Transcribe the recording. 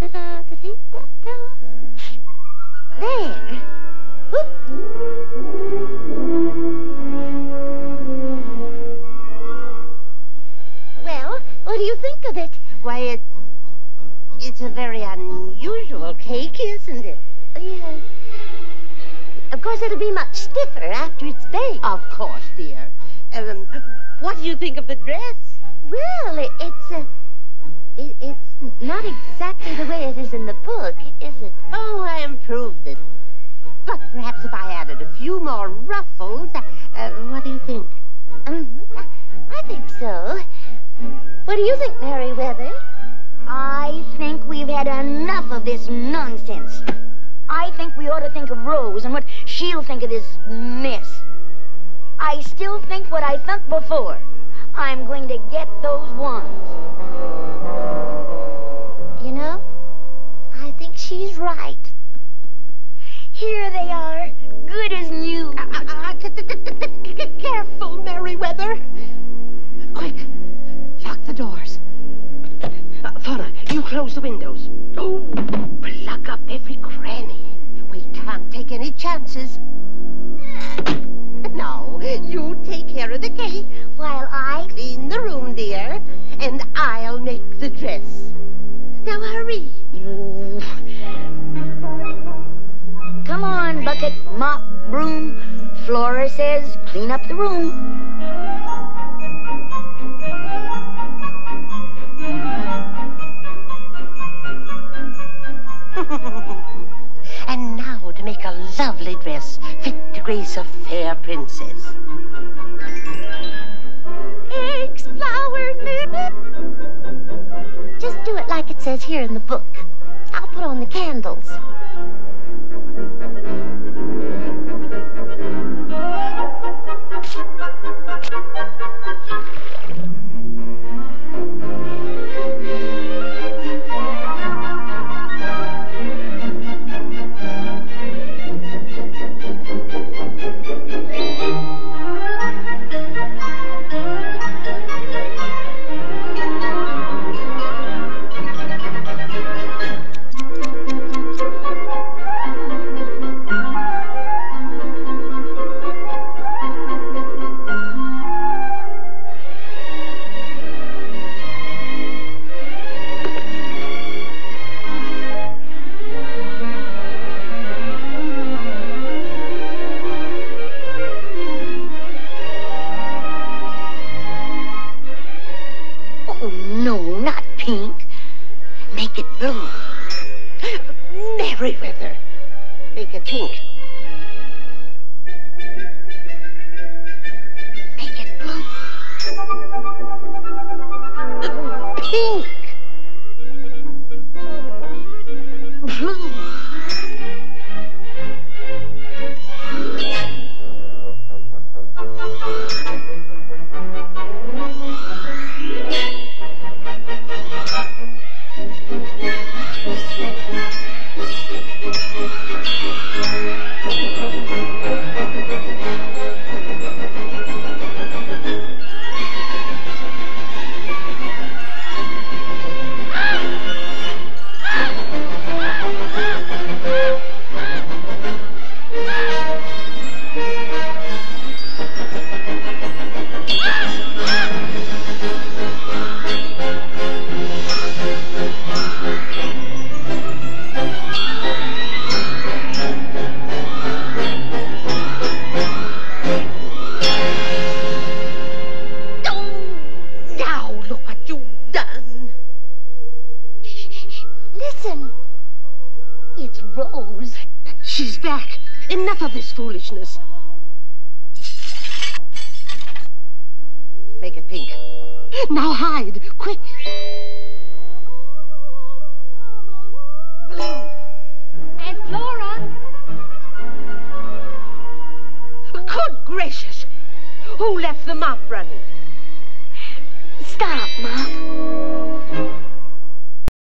There. Well, what do you think of it? Why, it, it's a very unusual cake, isn't it? Yes. Of course, it'll be much stiffer after it's baked. Of course, dear. Um, what do you think of the dress? Well, it, it's a... it, it's not exactly the way it is in the book, is it? Oh, I improved it. But perhaps if I added a few more ruffles, uh, uh, what do you think? Mm-hmm. I think so. What do you think, Merryweather? I think we've had enough of this nonsense. I think we ought to think of Rose and what she'll think of this mess. I still think what I thought before. I'm going to get those ones. She's right. Here they are, good as new. Uh, uh, Careful, Merryweather. Quick, lock the doors. Uh, Fauna, you close the windows. Oh, plug up every cranny. We can't take any chances. Says clean up the room. and now to make a lovely dress fit to grace a fair princess. Eggs, nib. Just do it like it says here in the book. I'll put on the candles. No, not pink. Make it blue. Merryweather. Make it pink. Make it blue. Pink. Blue. Yeah. Enough of this foolishness. Make it pink. Now hide, quick. Blue. And Flora. Good gracious. Who left the mop running? Stop, Mop.